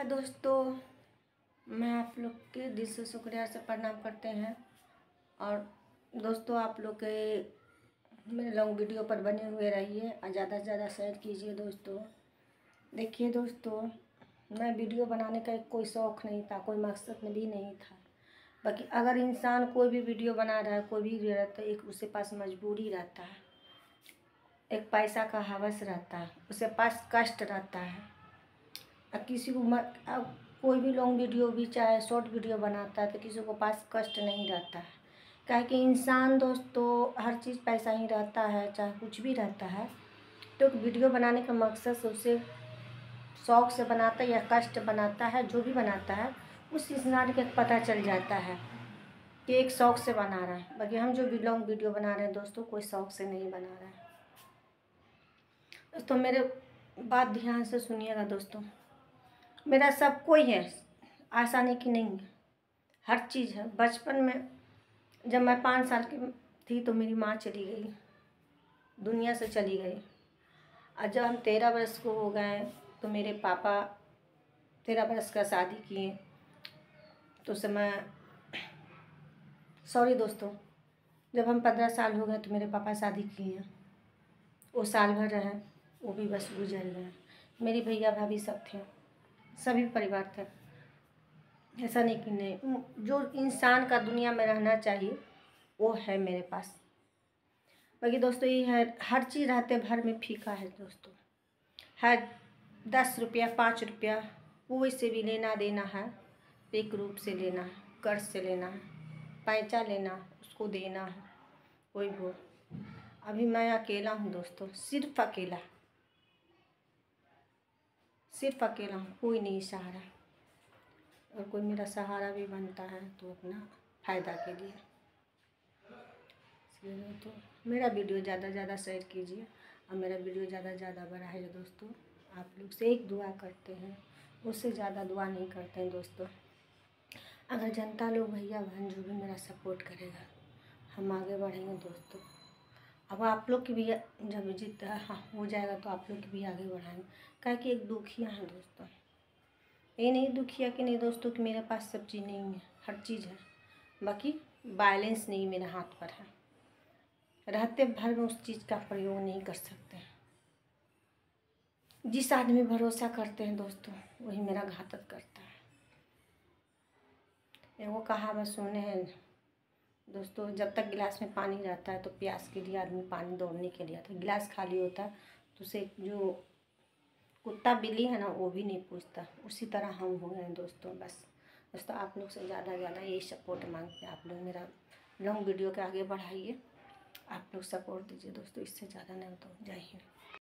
हाय दोस्तों, मैं आप लोग के दिल से शुक्रिया से प्रणाम करते हैं। और दोस्तों, आप लोग के मेरे लॉन्ग वीडियो पर बने हुए रहिए, और ज़्यादा से ज़्यादा शेयर कीजिए दोस्तों। देखिए दोस्तों, मैं वीडियो बनाने का कोई शौक़ नहीं था, कोई मकसद भी नहीं था। बाकी अगर इंसान कोई भी वीडियो बना रहा है, कोई भी रहता है, एक उसके पास मजबूरी रहता है, एक पैसा का हवस रहता है, उसके पास कष्ट रहता है। किसी को अब कोई भी लॉन्ग वीडियो भी, चाहे शॉर्ट वीडियो बनाता है तो किसी को पास कष्ट नहीं रहता है। क्या कि इंसान दोस्तों हर चीज़ पैसा ही रहता है, चाहे कुछ भी रहता है। तो वीडियो बनाने का मकसद से उसे शौक़ से बनाता है या कष्ट बनाता है, जो भी बनाता है, उस इंसान के पता चल जाता है कि एक शौक़ से बना रहा है। बाकी हम जो भी लॉन्ग वीडियो बना रहे हैं दोस्तों, कोई शौक़ से नहीं बना रहा है। दोस्तों, मेरे बात ध्यान से सुनिएगा दोस्तों। मेरा सब कोई है, आसानी की नहीं है। हर चीज़ है। बचपन में जब मैं पाँच साल की थी तो मेरी माँ चली गई। दुनिया से चली गई। और जब हम तेरह वर्ष को हो गए तो मेरे पापा तेरह वर्ष का शादी किए। तो समय, सॉरी दोस्तों, जब हम पंद्रह साल हो गए तो मेरे पापा शादी किए हैं। वो साल भर रहे, वो भी बस गुजर गए। मेरी भैया भाभी सब थे। सभी परिवार थे। ऐसा नहीं कि नहीं। जो इंसान का दुनिया में रहना चाहिए, वो है मेरे पास। बाकी दोस्तों, ये है, हर चीज़ रहते भर में फीका है दोस्तों। है दस रुपया, पाँच रुपया कोई से भी लेना देना है। एक रूप से लेना है, कर्ज से लेना है पैचा लेना उसको देना है, कोई वो। अभी मैं अकेला हूँ दोस्तों, सिर्फ़ अकेला। सिर्फ़ अकेला हूँ, कोई नहीं सहारा। और कोई मेरा सहारा भी बनता है तो अपना फ़ायदा के लिए। तो मेरा वीडियो ज़्यादा से ज़्यादा शेयर कीजिए। और मेरा वीडियो ज़्यादा से ज़्यादा बढ़ाइए दोस्तों, आप लोग से एक दुआ करते हैं, उससे ज़्यादा दुआ नहीं करते हैं दोस्तों। अगर जनता लोग भैया बहन जो भी मेरा सपोर्ट करेगा, हम आगे बढ़ेंगे दोस्तों। अब आप लोग की भी जब जीत हाँ हो जाएगा तो आप लोग की भी आगे बढ़ाएँगे। क्या कि एक दुखिया है, दोस्तों ये नहीं दुखिया कि नहीं दोस्तों कि मेरे पास सब चीज़ नहीं है, हर चीज़ है। बाकी बैलेंस नहीं मेरे हाथ पर है। रहते भर में उस चीज़ का प्रयोग नहीं कर सकते जिस आदमी भरोसा करते हैं दोस्तों, वही मेरा घातक करता है। वो कहावत सुने हैं दोस्तों, जब तक गिलास में पानी रहता है तो प्यास के लिए आदमी पानी दौड़ने के लिए आता है। गिलास खाली होता है तो उसे जो कुत्ता बिल्ली है ना, वो भी नहीं पूछता। उसी तरह हम हो गए हैं दोस्तों, बस। दोस्तों, आप लोग से ज़्यादा ज़्यादा यही सपोर्ट मांगते हैं आप लोग। मेरा लॉन्ग वीडियो के आगे बढ़ाइए। आप लोग सपोर्ट दीजिए दोस्तों, इससे ज़्यादा नहीं तो जय हिंद।